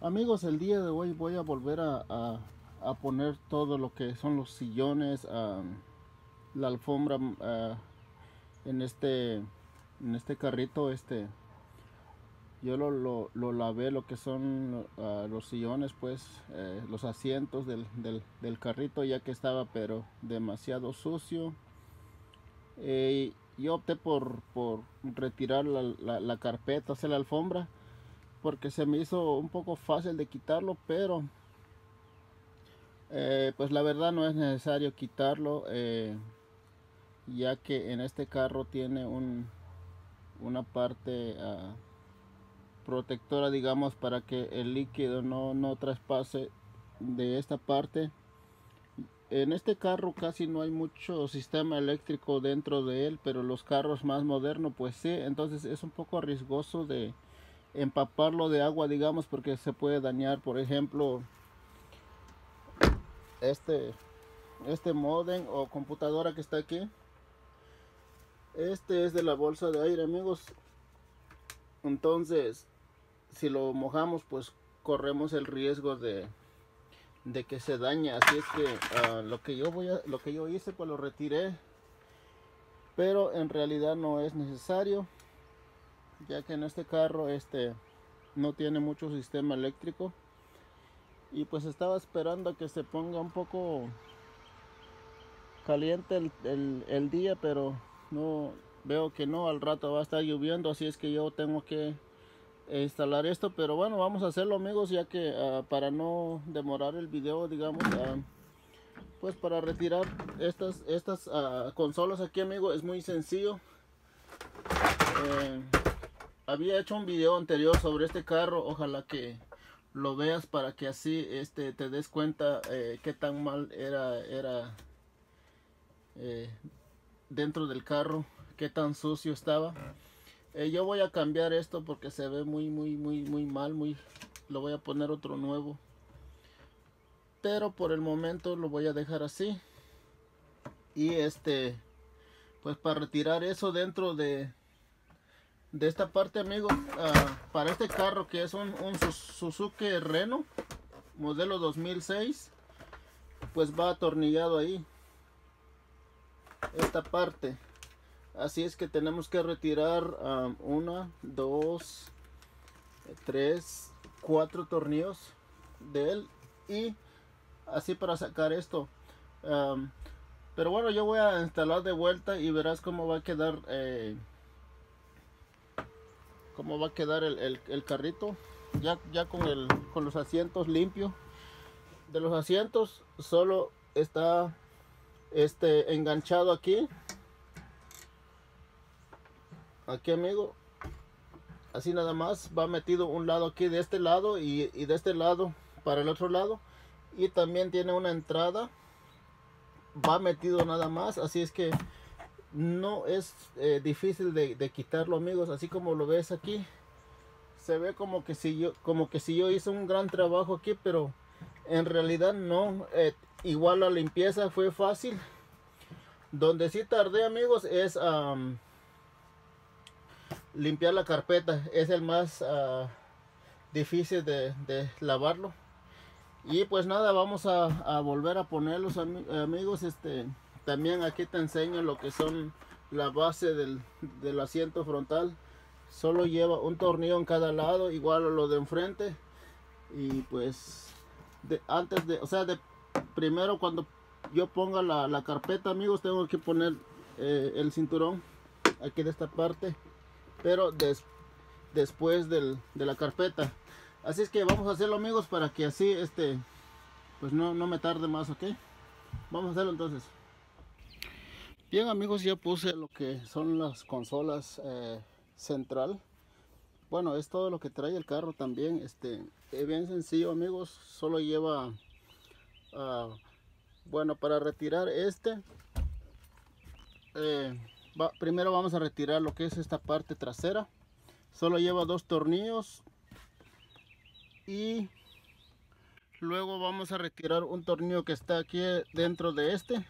Amigos, el día de hoy voy a volver a, a- poner todo lo que son los sillones, ah, la alfombra ah, en este en este carrito este yo lo, lo, lavé lo que son ah, los sillones pues eh, los asientos del, del, del carrito ya que estaba pero demasiado sucio. Eh, yo opté por, por retirar la, la, la carpeta, hacer la alfombra porque se me hizo un poco fácil de quitarlo, pero eh, pues la verdad no es necesario quitarlo, eh, ya que en este carro tiene un, una parte ah, protectora, digamos, para que el líquido no, no traspase de esta parte. En este carro casi no hay mucho sistema eléctrico dentro de él, pero los carros más modernos pues sí, entonces es un poco arriesgoso de empaparlo de agua, digamos, porque se puede dañar, por ejemplo, este este modem o computadora que está aquí. Este es de la bolsa de aire, amigos. Entonces, si lo mojamos, pues corremos el riesgo de de que se dañe. Así es que ah, lo que yo voy lo que yo hice, pues lo retiré. Pero en realidad no es necesario ya que en este carro este no tiene mucho sistema eléctrico. Y pues estaba esperando a que se ponga un poco caliente el, el- día pero no veo que no al rato va a estar lloviendo así es que yo tengo que instalar esto. Pero bueno vamos a hacerlo amigos ya que ah, para no demorar el video digamos pues para retirar estas estas ah, consolas aquí amigo es muy sencillo. Eh, había hecho un video anterior sobre este carro ojalá que lo veas para que así este te des cuenta eh, qué tan mal era era eh, dentro del carro qué tan sucio estaba. Eh, yo voy a cambiar esto porque se ve muy muy muy muy mal muy lo voy a poner otro nuevo. Pero por el momento lo voy a dejar así. Y este pues para retirar eso dentro de de esta parte amigos ah, para este carro que es un, un Su- Suzuki Reno modelo 2006 pues va atornillado ahí esta parte. Así es que tenemos que retirar ah, una dos tres cuatro tornillos de él y así para sacar esto. Am, pero bueno yo voy a instalar de vuelta y verás cómo va a quedar eh, cómo va a quedar el, el- carrito. Ya, ya con, el, con los asientos limpios de los asientos solo está este enganchado aquí. Aquí amigo. Así nada más va metido un lado aquí de este lado y, y de este lado para el otro lado. Y también tiene una entrada. Va metido nada más así es que no es eh, difícil de, quitarlo amigos así como lo ves aquí. Se ve como que si yo como que si yo hice un gran trabajo aquí pero en realidad no eh, igual la limpieza fue fácil. Donde sí tardé amigos es limpiar la carpeta. Es el más ah, difícil de, lavarlo. Y pues nada vamos a, a volver a ponerlos ami- amigos este también aquí te enseño lo que son la base del, del asiento frontal. Solo lleva un tornillo en cada lado igual a lo de enfrente. Y pues antes de o sea de primero cuando yo ponga la, la carpeta amigos tengo que poner eh, el cinturón aquí de esta parte. Pero des- después del, de la carpeta. Así es que vamos a hacerlo amigos para que así este pues no, no me tarde más ok vamos a hacerlo entonces bien amigos ya puse lo que son las consolas eh, central. Bueno es todo lo que trae el carro también este es bien sencillo amigos solo lleva ah, bueno para retirar este eh, primero vamos a retirar lo que es esta parte trasera. Solo lleva dos tornillos y luego vamos a retirar un tornillo que está aquí dentro de este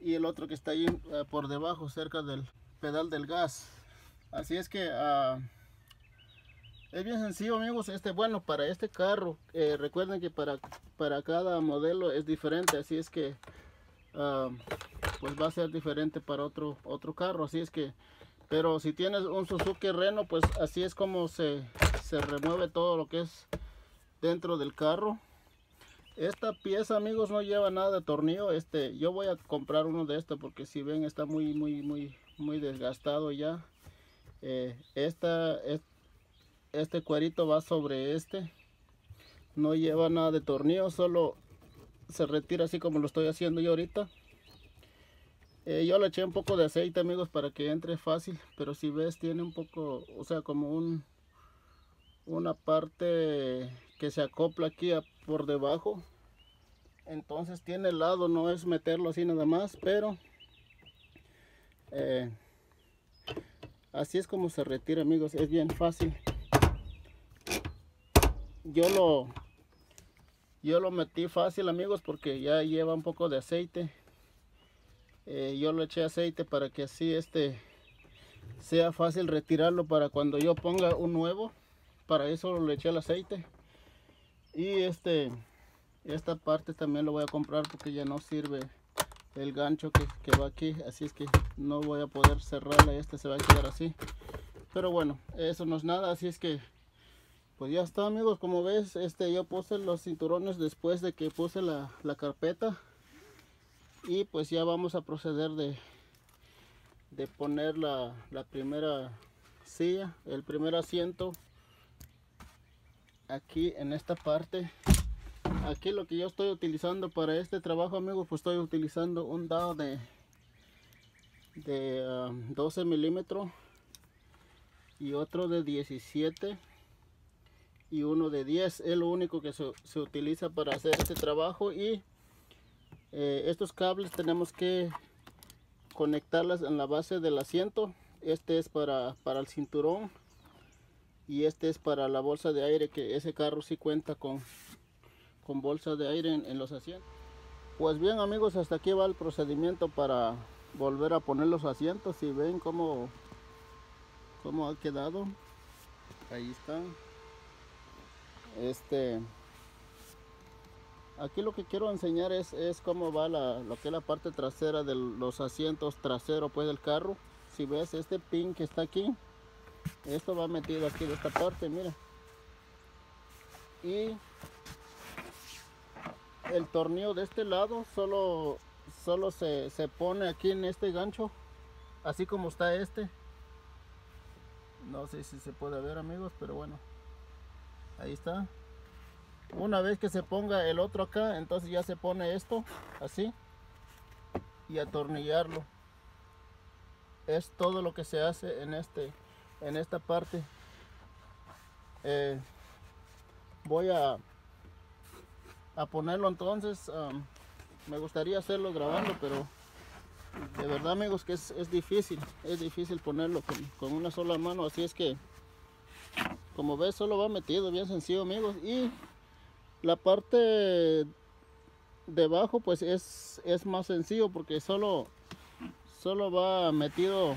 y el otro que está ahí eh, por debajo cerca del pedal del gas así es que ah, Es bien sencillo amigos, este bueno para este carro, eh, recuerden que para, para cada modelo es diferente, así es que ah, pues va a ser diferente para otro, otro carro, así es que, pero si tienes un Suzuki Reno, pues así es como se, se remueve todo lo que es dentro del carro. Esta pieza amigos no lleva nada de tornillo, este, yo voy a comprar uno de estos porque si ven está muy muy muy muy desgastado ya. Eh, esta, este cuerito va sobre este. No lleva nada de tornillo solo se retira así como lo estoy haciendo yo ahorita. Eh, yo le eché un poco de aceite amigos para que entre fácil pero si ves tiene un poco o sea como un una parte que se acopla aquí por debajo. Entonces tiene lado no es meterlo así nada más pero eh, así es como se retira amigos es bien fácil. Yo lo yo lo metí fácil amigos porque ya lleva un poco de aceite. Eh, yo le eché aceite para que así este sea fácil retirarlo para cuando yo ponga un nuevo. Para eso le eché el aceite y este esta parte también lo voy a comprar porque ya no sirve el gancho que, que va aquí. Así es que no voy a poder cerrarla. Este se va a quedar así. Pero bueno eso no es nada. Así es que pues ya está amigos. Como ves este yo puse los cinturones después de que puse la, carpeta. Y pues ya vamos a proceder de de poner la, primera silla el primer asiento aquí en esta parte. Aquí lo que yo estoy utilizando para este trabajo amigos pues estoy utilizando un dado de de 12 ah, milímetros y otro de 17 y uno de 10 es lo único que se, utiliza para hacer este trabajo y eh, estos cables tenemos que conectarlas en la base del asiento. Este es para, para el cinturón y este es para la bolsa de aire que ese carro sí cuenta con, con bolsa de aire en, los asientos. Pues bien amigos hasta aquí va el procedimiento para volver a poner los asientos y ven cómo, cómo ha quedado. Ahí están este aquí lo que quiero enseñar es, es cómo va la, lo que es la parte trasera de los asientos traseros pues del carro. Si ves este pin que está aquí esto va metido aquí de esta parte mira. Y el tornillo de este lado solo solo se, se pone aquí en este gancho así como está este. No sé si se puede ver amigos pero bueno. Ahí está. Una vez que se ponga el otro acá entonces ya se pone esto así y atornillarlo. Es todo lo que se hace en este en esta parte. Eh, voy a a ponerlo entonces me gustaría hacerlo grabando pero de verdad amigos que es, difícil es difícil ponerlo con, con una sola mano así es que como ves solo va metido bien sencillo amigos y la parte debajo pues es, es más sencillo porque solo solo va metido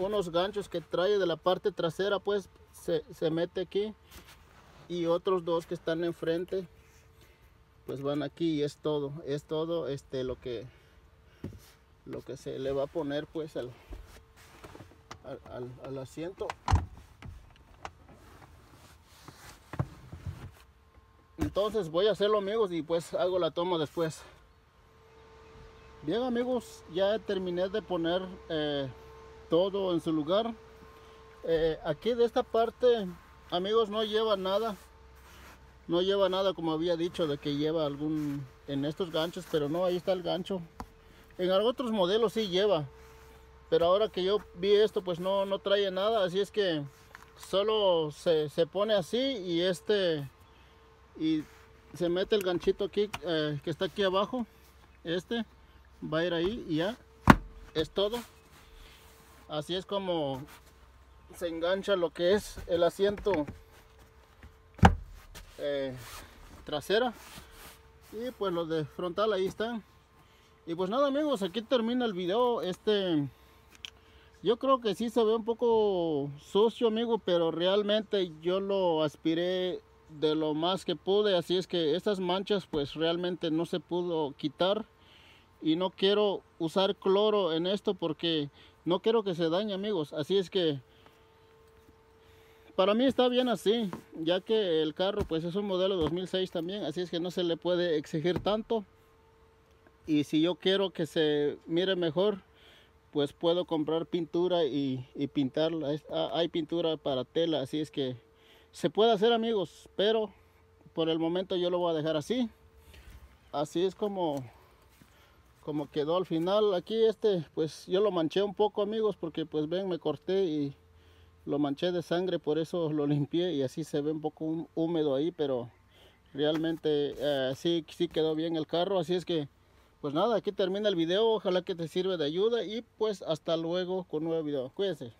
unos ganchos que trae de la parte trasera pues se, se mete aquí. Y otros dos que están enfrente pues van aquí y es todo es todo este lo que lo que se le va a poner pues al, al, al asiento. Entonces voy a hacerlo amigos y pues hago la toma después. Bien amigos ya terminé de poner eh, todo en su lugar. Eh, aquí de esta parte amigos no lleva nada. No lleva nada como había dicho de que lleva algún en estos ganchos pero no ahí está el gancho. En otros modelos sí lleva pero ahora que yo vi esto pues no no trae nada así es que solo se, se pone así y este y se mete el ganchito aquí eh, que está aquí abajo este va a ir ahí y ya es todo así es como se engancha lo que es el asiento eh, trasera. Y pues los de frontal ahí están. Y pues nada amigos aquí termina el video. Este Yo creo que sí se ve un poco sucio, amigo, pero realmente yo lo aspiré de lo más que pude, así es que estas manchas pues realmente no se pudo quitar. Y no quiero usar cloro en esto porque no quiero que se dañe, amigos. Así es que para mí está bien así, ya que el carro pues es un modelo 2006 también, así es que no se le puede exigir tanto. Y si yo quiero que se mire mejor, pues puedo comprar pintura y, y pintarla. Hay pintura para tela, así es que se puede hacer amigos, pero por el momento yo lo voy a dejar así. Así es como, como quedó al final. Aquí este, pues yo lo manché un poco amigos, porque pues ven, me corté y lo manché de sangre, por eso lo limpié y así se ve un poco húmedo ahí, pero realmente eh, sí, sí quedó bien el carro, así es que pues nada, aquí termina el video, ojalá que te sirva de ayuda y pues hasta luego con un nuevo video. Cuídense.